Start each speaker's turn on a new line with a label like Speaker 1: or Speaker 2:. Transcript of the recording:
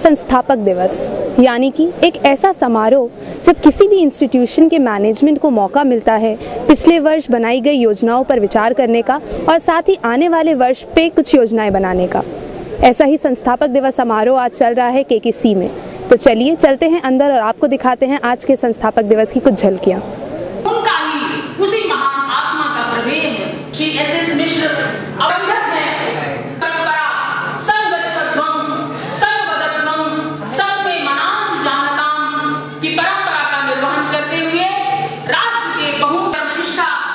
Speaker 1: संस्थापक दिवस, यानी कि एक ऐसा समारोह जब किसी भी इंस्टीट्यूशन के मैनेजमेंट को मौका मिलता है, पिछले वर्ष बनाई गई योजनाओं पर विचार करने का और साथ ही आने वाले वर्ष पे कुछ योजनाएँ बनाने का। ऐसा ही संस्थापक दिवस समारोह आज चल रहा है के में। तो चलिए, चलते हैं अंदर और आपको दिखाते हैं आज के संस्थापक दिवस की कुछ झलकियाँ।
Speaker 2: उसी महान आत्मा का एस bahu tanpa istah.